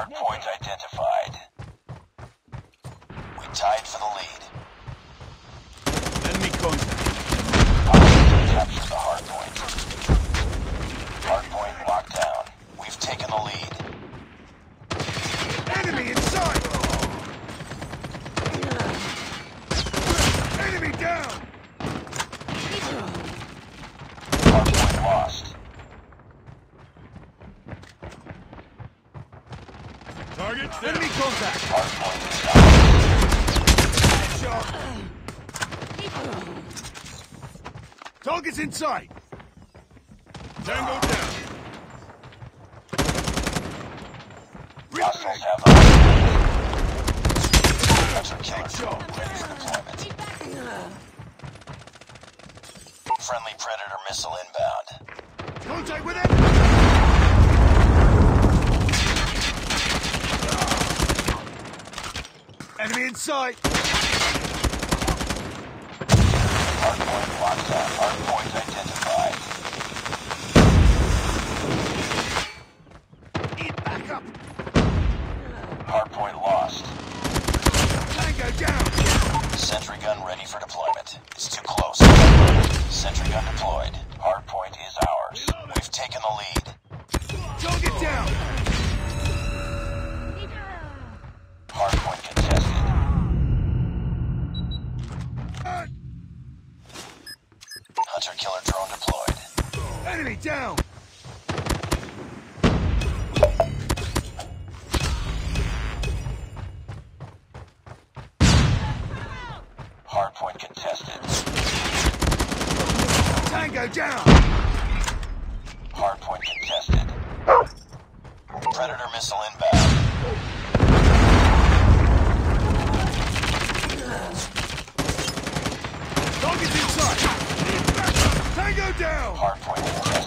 Hardpoint identified. We tied for the lead. Enemy contact. Hostiles capture the hardpoint. Hardpoint locked down. We've taken the lead. Enemy inside! Enemy down! Hardpoint lost. Target Enemy Target's in sight! Tango down. Friendly Predator missile inbound. Contact with it! Enemy in sight! Hardpoint locked down. Hardpoint identified. Hardpoint contested. Tango down! Hardpoint contested. Predator missile inbound. Target's in sight! Tango down! Hardpoint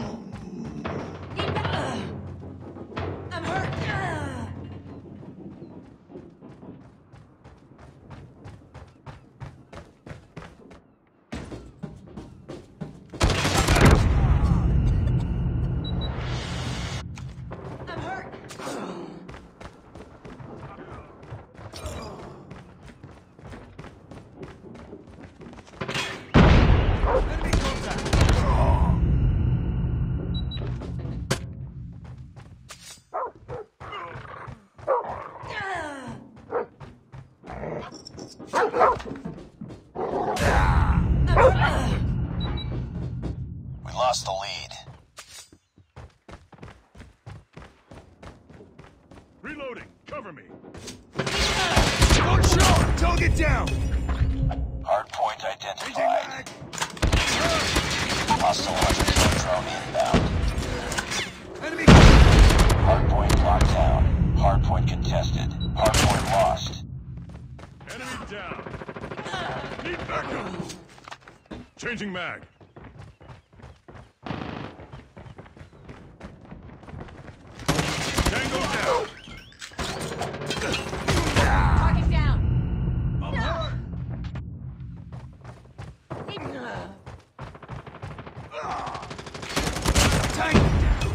Oh. We lost the lead. Reloading. Cover me. Good shot! Target down! Hardpoint Changing identified. Hostile Changing mag. Tango down. Target down. I'm! Tango down!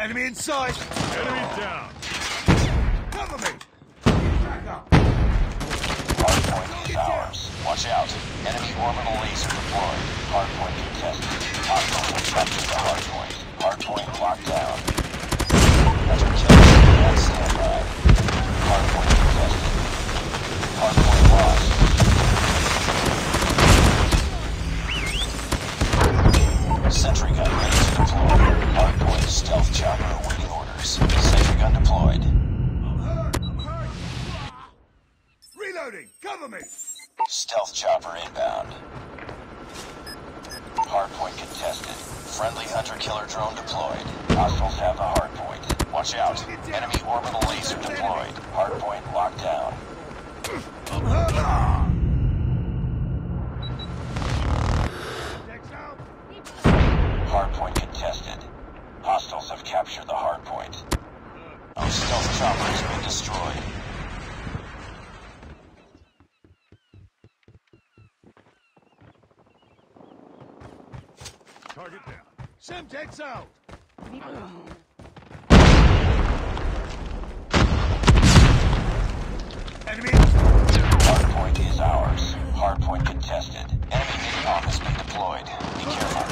Enemy in sight! Enemy down. Cover me! Hardpoint is ours. Watch out. Enemy orbital laser deployed. Hardpoint contested. Hostiles have captured the hardpoint. Hardpoint locked down. Hunter Cover me! Stealth chopper inbound. Hardpoint contested. Friendly hunter killer drone deployed. Hostiles have the hardpoint. Watch out. Enemy orbital laser deployed. Hardpoint locked down. I'm hurt! Next out! capture the hardpoint. Our stealth chopper has been destroyed. Target down. Semtex out. Enemy. Hardpoint is ours. Hardpoint contested. Enemy napalm has been deployed. Be careful.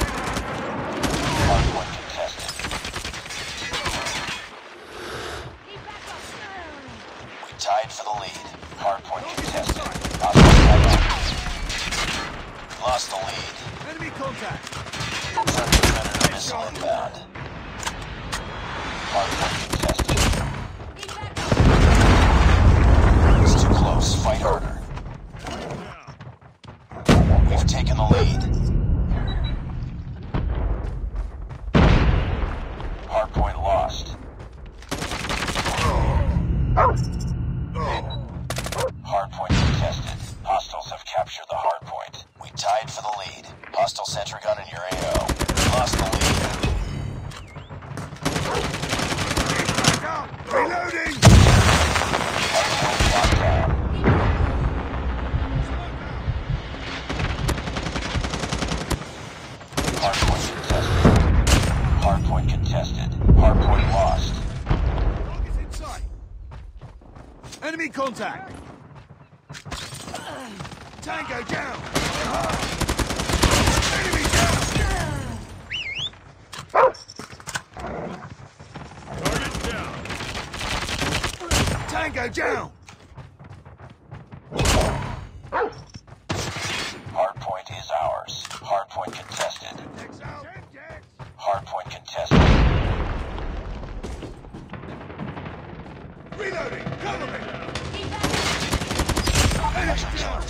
Hardpoint contested. We tied for the lead. Hardpoint contested. Lost the lead. Enemy contact. Inbound. Contested. Too close. Fight harder. We've taken the lead. Hardpoint lost. Hardpoint contested. Hostiles have captured the hardpoint. We tied for the lead. Hostile sentry gun in your AO. Lost the lead. Back up. Reloading. Hardpoint locked down. Hardpoint contested. Hardpoint contested. Hardpoint lost. Target's in sight. Enemy contact. Tango down. Enemy down. Target down. Tango down. Hardpoint is ours. Hardpoint contested. Semtex out. Semtex. Hardpoint contested. Reloading. Cover me. Hunter killer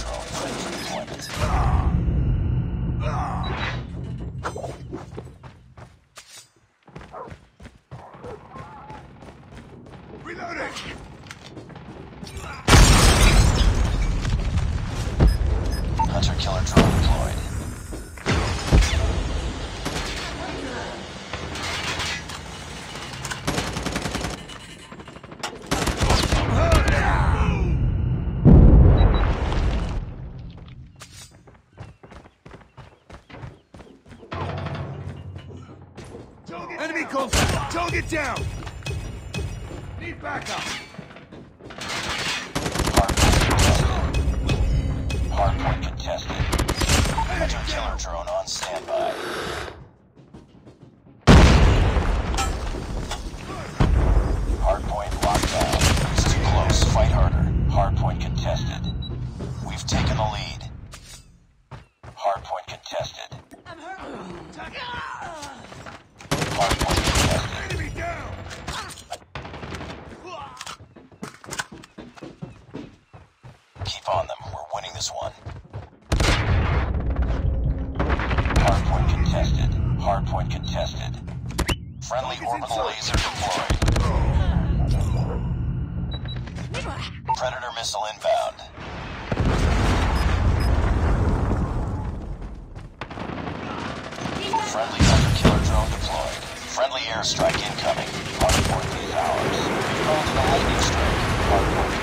Target down. Need backup. Hardpoint contested. Hunter killer drone on standby. Hardpoint locked down. It's too close. Fight harder. Hardpoint contested. We've taken the lead. Hardpoint contested. Hardpoint contested. Enemy down. Keep on them. We're winning this one. Hardpoint contested. Hardpoint contested. Friendly orbital laser deployed. Predator missile inbound. Friendly hunter killer drone deployed. Friendly airstrike incoming. Hardpoint is ours. Called in a lightning strike. Hardpoint.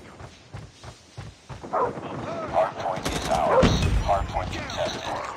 Hardpoint is ours. Hardpoint contested.